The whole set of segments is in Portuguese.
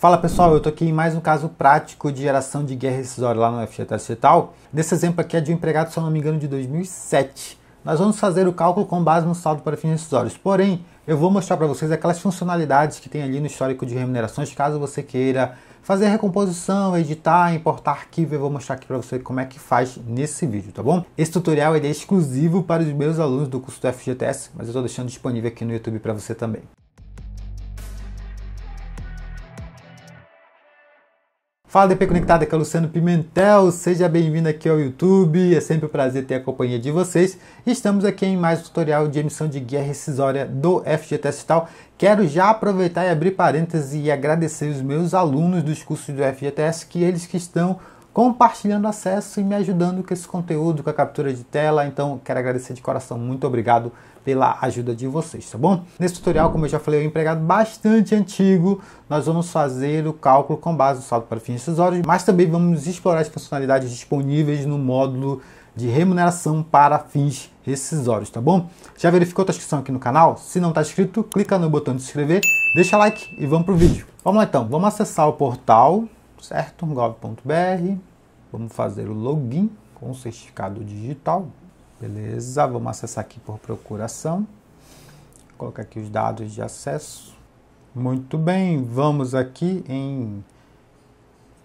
Fala pessoal, eu estou aqui em mais um caso prático de geração de guerra rescisória lá no FGTS e tal. Nesse exemplo aqui é de um empregado, se não me engano, de 2007. Nós vamos fazer o cálculo com base no saldo para fins rescisórios. Porém, eu vou mostrar para vocês aquelas funcionalidades que tem ali no histórico de remunerações, caso você queira fazer recomposição, editar, importar arquivo, eu vou mostrar aqui para você como é que faz nesse vídeo, tá bom? Esse tutorial é exclusivo para os meus alunos do curso do FGTS, mas eu estou deixando disponível aqui no YouTube para você também. Fala DP Conectado, aqui é o Luciano Pimentel, seja bem-vindo aqui ao YouTube, é sempre um prazer ter a companhia de vocês. Estamos aqui em mais um tutorial de emissão de guia rescisória do FGTS Tal. Quero já aproveitar e abrir parênteses e agradecer os meus alunos dos cursos do FGTS, que eles que estão compartilhando acesso e me ajudando com esse conteúdo, com a captura de tela. Então, quero agradecer de coração, muito obrigado pela ajuda de vocês, tá bom? Nesse tutorial, como eu já falei, é um empregado bastante antigo. Nós vamos fazer o cálculo com base no saldo para fins decisórios, mas também vamos explorar as funcionalidades disponíveis no módulo de remuneração para fins rescisórios, tá bom? Já verificou a inscrição aqui no canal? Se não está inscrito, clica no botão de se inscrever, deixa like e vamos pro vídeo. Vamos lá então, vamos acessar o portal, certo? gov.br, vamos fazer o login com o certificado digital. Beleza, vamos acessar aqui por procuração. Colocar aqui os dados de acesso. Muito bem, vamos aqui em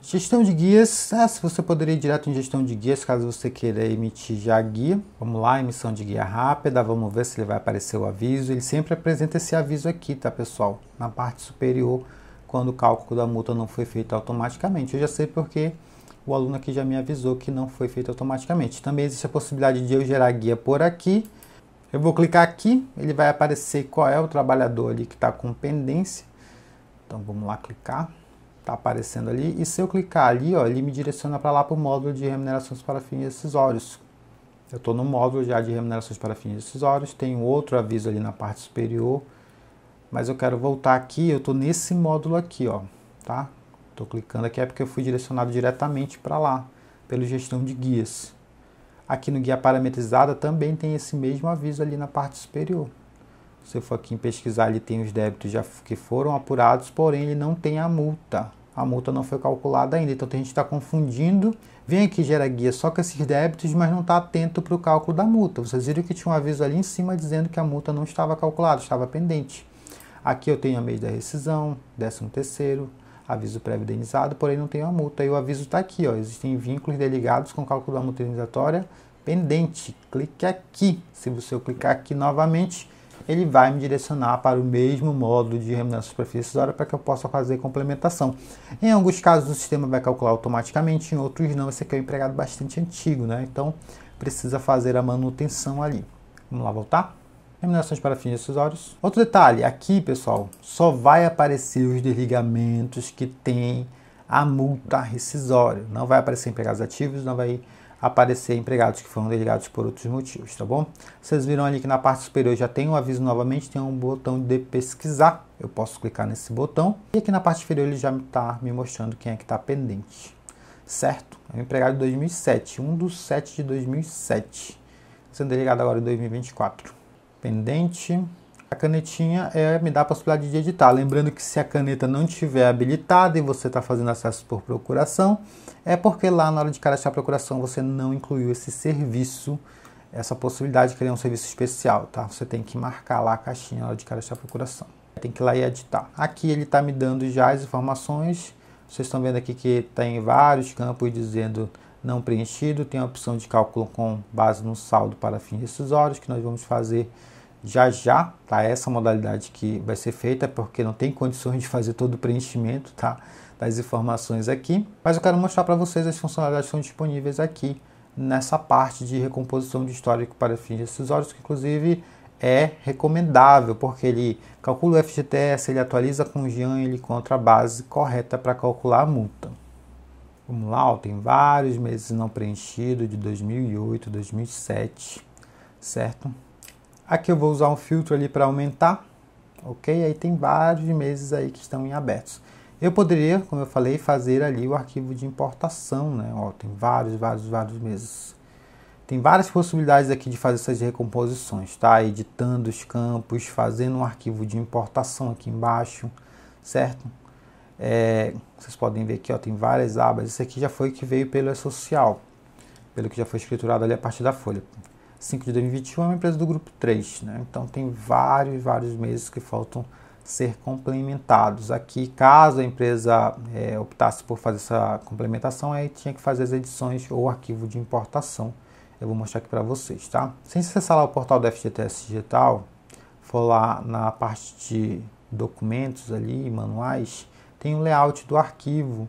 gestão de guias. Ah, se você poderia ir direto em gestão de guias, caso você queira emitir já guia. Vamos lá, emissão de guia rápida. Vamos ver se ele vai aparecer o aviso. Ele sempre apresenta esse aviso aqui, tá, pessoal? Na parte superior, quando o cálculo da multa não foi feito automaticamente. Eu já sei porque o aluno aqui já me avisou que não foi feito automaticamente. Também existe a possibilidade de eu gerar guia por aqui. Eu vou clicar aqui, ele vai aparecer qual é o trabalhador ali que está com pendência. Então vamos lá clicar, está aparecendo ali. E se eu clicar ali, ó, ele me direciona para lá para o módulo de remunerações para fins decisórios. Eu estou no módulo já de remunerações para fins decisórios, tem outro aviso ali na parte superior, mas eu quero voltar aqui, eu estou nesse módulo aqui, ó, tá? Estou clicando aqui é porque eu fui direcionado diretamente para lá, pelo gestão de guias. Aqui no guia parametrizada também tem esse mesmo aviso ali na parte superior. Se eu for aqui em pesquisar, ele tem os débitos já que foram apurados, porém ele não tem a multa. A multa não foi calculada ainda, então a gente está confundindo. Vem aqui gera guia só com esses débitos, mas não está atento para o cálculo da multa. Vocês viram que tinha um aviso ali em cima dizendo que a multa não estava calculada, estava pendente. Aqui eu tenho a mês da rescisão, décimo terceiro, aviso pré-indenizado, porém não tem a multa. E o aviso está aqui, ó, existem vínculos deligados com cálculo da multa indenizatória pendente. Clique aqui. Se você clicar aqui novamente, ele vai me direcionar para o mesmo módulo de remuneração superficial para que eu possa fazer complementação. Em alguns casos o sistema vai calcular automaticamente, em outros não. Esse aqui é um empregado bastante antigo, né? Então precisa fazer a manutenção ali. Vamos lá voltar? Remunerações para fins decisórios. Outro detalhe, aqui pessoal, só vai aparecer os desligamentos que tem a multa rescisória. Não vai aparecer empregados ativos, não vai aparecer empregados que foram desligados por outros motivos, tá bom? Vocês viram ali que na parte superior já tem um aviso novamente, tem um botão de pesquisar. Eu posso clicar nesse botão e aqui na parte inferior ele já está me mostrando quem é que está pendente, certo? É um empregado de 2007, 1 do 7 de 2007, sendo desligado agora em 2024 pendente. A canetinha é, me dá a possibilidade de editar. Lembrando que se a caneta não estiver habilitada e você está fazendo acesso por procuração, é porque lá na hora de cadastrar a procuração você não incluiu esse serviço, essa possibilidade de criar um serviço especial, tá? Você tem que marcar lá a caixinha na hora de cadastrar a procuração. Tem que ir lá e editar. Aqui ele está me dando já as informações. Vocês estão vendo aqui que tem vários campos dizendo não preenchido. Tem a opção de cálculo com base no saldo para fins decisórios, que nós vamos fazer já já, tá? Essa modalidade que vai ser feita, porque não tem condições de fazer todo o preenchimento, tá? Das informações aqui. Mas eu quero mostrar para vocês as funcionalidades que estão disponíveis aqui nessa parte de recomposição de histórico para fins decisórios, que inclusive é recomendável, porque ele calcula o FGTS, ele atualiza com o GIAN, ele encontra a base correta para calcular a multa. Vamos lá, ó, tem vários meses não preenchidos, de 2008, 2007, certo? Aqui eu vou usar um filtro ali para aumentar, ok? Aí tem vários meses aí que estão em abertos. Eu poderia, como eu falei, fazer ali o arquivo de importação, né? Ó, tem vários, vários, vários meses. Tem várias possibilidades aqui de fazer essas recomposições, tá? Editando os campos, fazendo um arquivo de importação aqui embaixo, certo? É, vocês podem ver aqui, ó, tem várias abas. Esse aqui já foi que veio pelo E-Social, pelo que já foi escriturado ali a partir da folha. 5 de 2021 é uma empresa do grupo 3, né? Então tem vários, vários meses que faltam ser complementados. Aqui, caso a empresa é, optasse por fazer essa complementação, aí tinha que fazer as edições ou arquivo de importação. Eu vou mostrar aqui para vocês, tá? Sem acessar lá o portal do FGTS Digital, for lá na parte de documentos ali, manuais, tem o layout do arquivo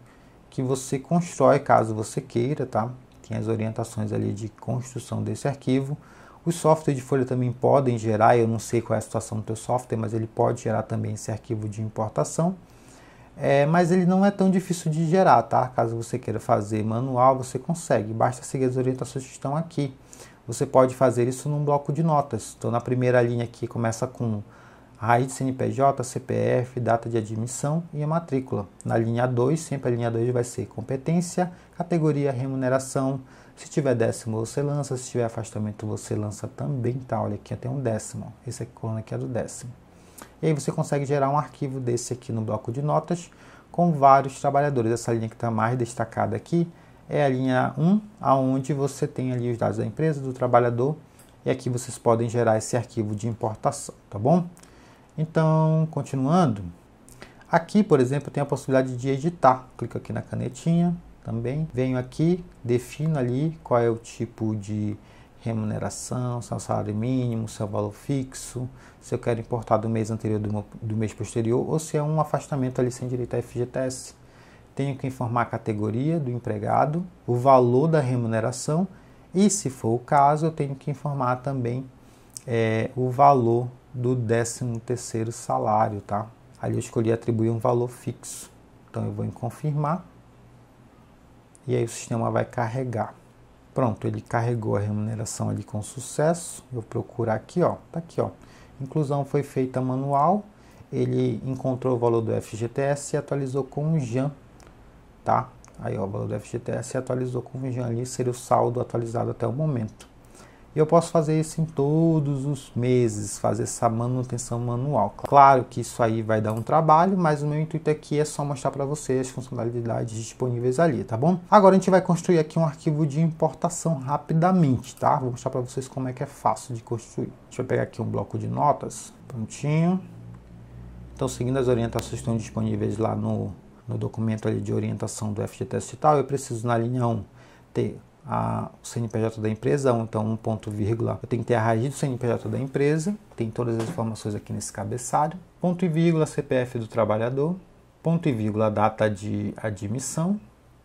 que você constrói caso você queira, tá? Tem as orientações ali de construção desse arquivo. Os softwares de folha também podem gerar, eu não sei qual é a situação do teu software, mas ele pode gerar também esse arquivo de importação. É, mas ele não é tão difícil de gerar, tá? Caso você queira fazer manual, você consegue, basta seguir as orientações que estão aqui. Você pode fazer isso num bloco de notas. Então, na primeira linha aqui começa com raiz CNPJ, CPF, data de admissão e a matrícula. Na linha 2, sempre a linha 2 vai ser competência, categoria, remuneração, se tiver décimo, você lança. Se tiver afastamento, você lança também. Tá, olha aqui, tem um décimo. Esse aqui, coluna aqui é do décimo. E aí você consegue gerar um arquivo desse aqui no bloco de notas com vários trabalhadores. Essa linha que está mais destacada aqui é a linha 1, aonde você tem ali os dados da empresa, do trabalhador. E aqui vocês podem gerar esse arquivo de importação, tá bom? Então, continuando. Aqui, por exemplo, tem a possibilidade de editar. Clico aqui na canetinha, também. Venho aqui, defino ali qual é o tipo de remuneração, se é o salário mínimo, se é o valor fixo, se eu quero importar do mês anterior do, do mês posterior ou se é um afastamento ali sem direito a FGTS. Tenho que informar a categoria do empregado, o valor da remuneração e, se for o caso, eu tenho que informar também é, o valor do 13 terceiro salário, tá? Ali eu escolhi atribuir um valor fixo. Então eu vou em confirmar e aí o sistema vai carregar. Pronto, ele carregou a remuneração ali com sucesso. Eu procurar aqui, ó, tá aqui, ó. Inclusão foi feita manual. Ele encontrou o valor do FGTS e atualizou com o JAN, tá? Aí, ó, o valor do FGTS atualizou com o JAN ali, seria o saldo atualizado até o momento. Eu posso fazer isso em todos os meses, fazer essa manutenção manual. Claro que isso aí vai dar um trabalho, mas o meu intuito aqui é só mostrar para vocês as funcionalidades disponíveis ali, tá bom? Agora a gente vai construir aqui um arquivo de importação rapidamente, tá? Vou mostrar para vocês como é que é fácil de construir. Deixa eu pegar aqui um bloco de notas, prontinho. Então, seguindo as orientações que estão disponíveis lá no, no documento ali de orientação do FGTS e tal, eu preciso na linha 1 ter a, o CNPJ da empresa, então um ponto vírgula, eu tenho que ter a raiz do CNPJ da empresa, tem todas as informações aqui nesse cabeçalho, ponto e vírgula CPF do trabalhador, ponto e vírgula data de admissão,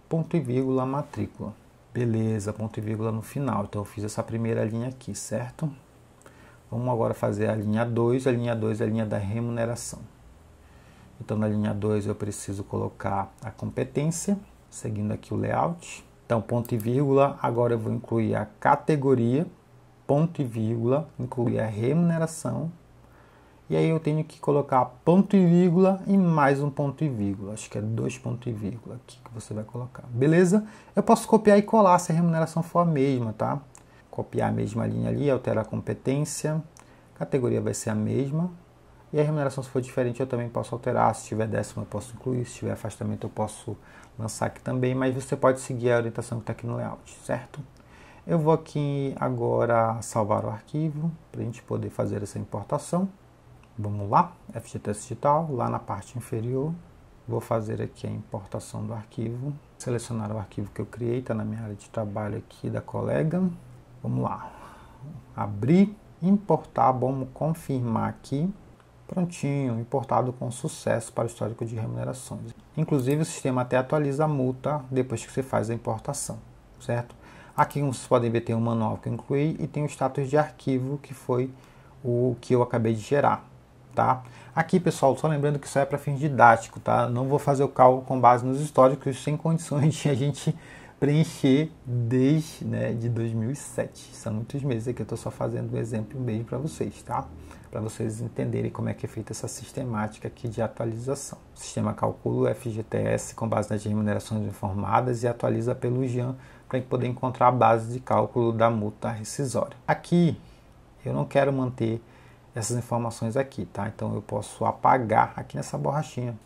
ponto e vírgula matrícula. Beleza, ponto e vírgula no final. Então eu fiz essa primeira linha aqui, certo? Vamos agora fazer a linha 2. A linha 2 é a linha da remuneração. Então na linha 2 eu preciso colocar a competência, seguindo aqui o layout. Então, ponto e vírgula, agora eu vou incluir a categoria, ponto e vírgula, incluir a remuneração. E aí eu tenho que colocar ponto e vírgula e mais um ponto e vírgula. Acho que é dois pontos e vírgula aqui que você vai colocar. Beleza? Eu posso copiar e colar se a remuneração for a mesma, tá? Copiar a mesma linha ali, alterar a competência. Categoria vai ser a mesma. E a remuneração, se for diferente, eu também posso alterar. Se tiver décimo, eu posso incluir. Se tiver afastamento, eu posso lançar aqui também. Mas você pode seguir a orientação que está aqui no layout, certo? Eu vou aqui agora salvar o arquivo para a gente poder fazer essa importação. Vamos lá, FGTS Digital, lá na parte inferior. Vou fazer aqui a importação do arquivo. Selecionar o arquivo que eu criei, está na minha área de trabalho aqui da colega. Vamos lá. Abrir, importar, vamos confirmar aqui prontinho, importado com sucesso para o histórico de remunerações. Inclusive, o sistema até atualiza a multa depois que você faz a importação, certo? Aqui, como vocês podem ver, tem um manual que eu incluí e tem o status de arquivo, que foi o que eu acabei de gerar, tá? Aqui, pessoal, só lembrando que isso é para fins didático, tá? Não vou fazer o cálculo com base nos históricos, sem condições de a gente preencher desde né, de 2007. São muitos meses aqui, eu estou só fazendo um exemplo beijo para vocês, tá? para vocês entenderem como é que é feita essa sistemática aqui de atualização. O sistema calcula o FGTS com base nas remunerações informadas e atualiza pelo GIAN para poder encontrar a base de cálculo da multa rescisória. Aqui eu não quero manter essas informações aqui, tá? Então eu posso apagar aqui nessa borrachinha.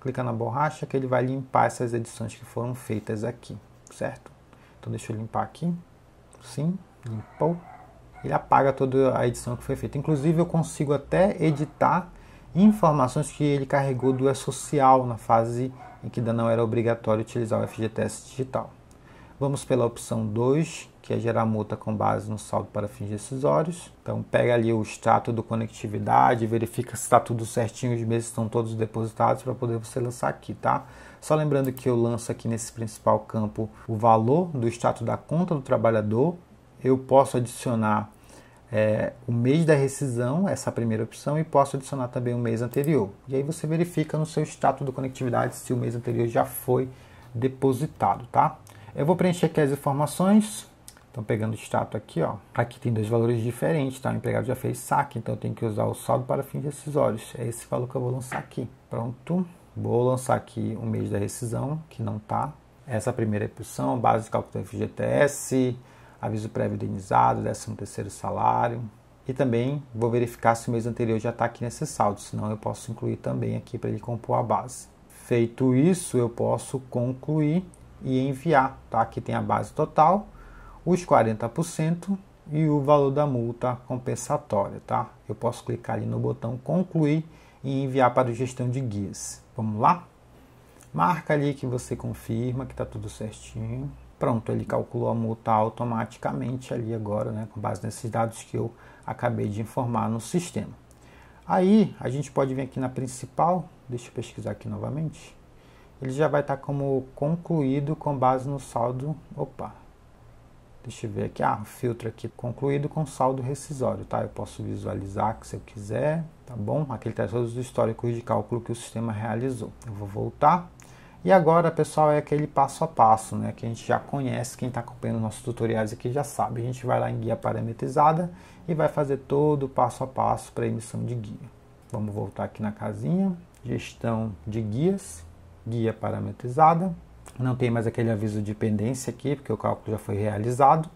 clica na borracha que ele vai limpar essas edições que foram feitas aqui, certo? Então deixa eu limpar aqui. Sim, limpou. Ele apaga toda a edição que foi feita. Inclusive eu consigo até editar informações que ele carregou do E-Social na fase em que ainda não era obrigatório utilizar o FGTS digital. Vamos pela opção 2, que é gerar multa com base no saldo para fins decisórios. Então pega ali o extrato do conectividade, verifica se está tudo certinho, os meses estão todos depositados para poder você lançar aqui, tá? Só lembrando que eu lanço aqui nesse principal campo o valor do extrato da conta do trabalhador. Eu posso adicionar é, o mês da rescisão, essa primeira opção, e posso adicionar também o mês anterior. E aí você verifica no seu extrato do conectividade se o mês anterior já foi depositado, tá? Eu vou preencher aqui as informações, então, pegando o status aqui, ó, aqui tem dois valores diferentes, tá? O empregado já fez saque, então eu tenho que usar o saldo para fins decisórios. É esse valor que eu vou lançar aqui. Pronto. Vou lançar aqui o mês da rescisão, que não tá. Essa primeira opção, base de cálculo do FGTS, aviso prévio indenizado, 13 terceiro salário. E também vou verificar se o mês anterior já está aqui nesse saldo, senão eu posso incluir também aqui para ele compor a base. Feito isso, eu posso concluir e enviar, tá? Aqui tem a base total, os 40% e o valor da multa compensatória, tá? Eu posso clicar ali no botão concluir e enviar para a gestão de guias. Vamos lá? Marca ali que você confirma que está tudo certinho. Pronto, ele calculou a multa automaticamente ali agora, né, com base nesses dados que eu acabei de informar no sistema. Aí a gente pode vir aqui na principal, deixa eu pesquisar aqui novamente. Ele já vai estar tá como concluído com base no saldo. Opa, Deixa eu ver aqui, ah, filtro aqui concluído com saldo rescisório, tá? Eu posso visualizar se eu quiser, tá bom? Aqui ele traz todos os históricos de cálculo que o sistema realizou. Eu vou voltar. E agora, pessoal, é aquele passo a passo, né? Que a gente já conhece, quem está acompanhando nossos tutoriais aqui já sabe. A gente vai lá em guia parametrizada e vai fazer todo o passo a passo para emissão de guia. Vamos voltar aqui na casinha, gestão de guias, guia parametrizada. Não tem mais aquele aviso de pendência aqui, porque o cálculo já foi realizado.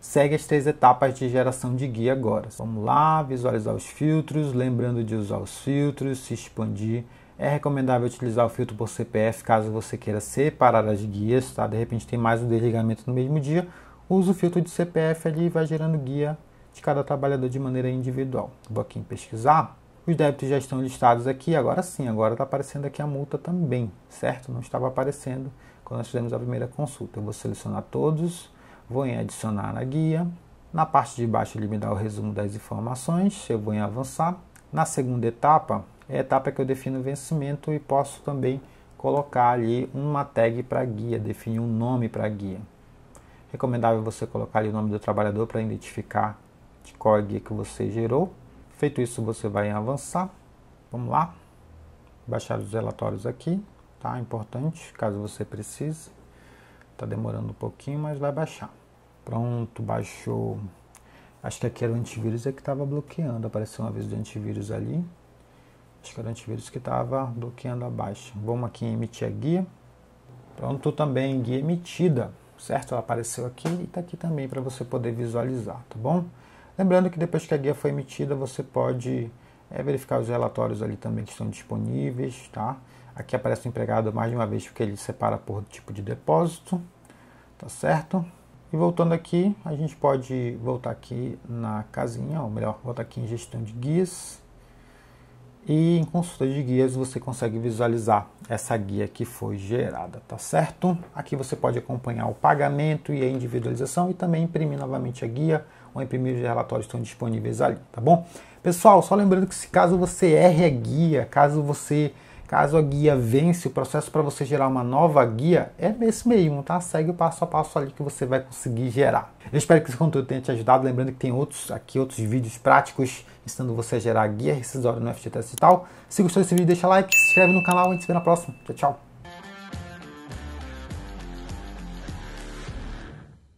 Segue as três etapas de geração de guia agora. Vamos lá, visualizar os filtros, lembrando de usar os filtros, se expandir. É recomendável utilizar o filtro por CPF caso você queira separar as guias, tá? De repente tem mais um desligamento no mesmo dia, usa o filtro de CPF ali e vai gerando guia de cada trabalhador de maneira individual. Vou aqui em pesquisar. Os débitos já estão listados aqui, agora sim, agora está aparecendo aqui a multa também, certo? Não estava aparecendo quando nós fizemos a primeira consulta. Eu vou selecionar todos, vou em adicionar na guia. Na parte de baixo ele me dá o resumo das informações, eu vou em avançar. Na segunda etapa, é a etapa que eu defino o vencimento e posso também colocar ali uma tag para guia, definir um nome para guia. Recomendável você colocar ali o nome do trabalhador para identificar de qual é a guia que você gerou. Feito isso, você vai avançar. Vamos lá. Baixar os relatórios aqui tá? Importante, caso você precise. Tá demorando um pouquinho, mas vai baixar. Pronto, baixou. Acho que aqui era o antivírus é que estava bloqueando. Apareceu uma vez de antivírus ali. Acho que era o antivírus que estava bloqueando a baixa. Vamos aqui em emitir a guia. Pronto, também guia emitida, certo? Ela apareceu aqui e está aqui também para você poder visualizar, tá bom? Lembrando que depois que a guia foi emitida, você pode é, verificar os relatórios ali também que estão disponíveis, tá? Aqui aparece o empregado mais de uma vez porque ele separa por tipo de depósito, tá certo? E voltando aqui, a gente pode voltar aqui na casinha, ou melhor, voltar aqui em gestão de guias. E em consulta de guias você consegue visualizar essa guia que foi gerada, tá certo? Aqui você pode acompanhar o pagamento e a individualização e também imprimir novamente a guia ou imprimir os relatórios estão disponíveis ali, tá bom? Pessoal, só lembrando que se caso você erre a guia, caso você Caso a guia vence, o processo para você gerar uma nova guia é esse mesmo, tá? Segue o passo a passo ali que você vai conseguir gerar. Eu espero que esse conteúdo tenha te ajudado. Lembrando que tem outros aqui, outros vídeos práticos ensinando você a gerar guia rescisória no FGTS e tal. Se gostou desse vídeo, deixa like, se inscreve no canal e a gente se vê na próxima. Tchau, tchau.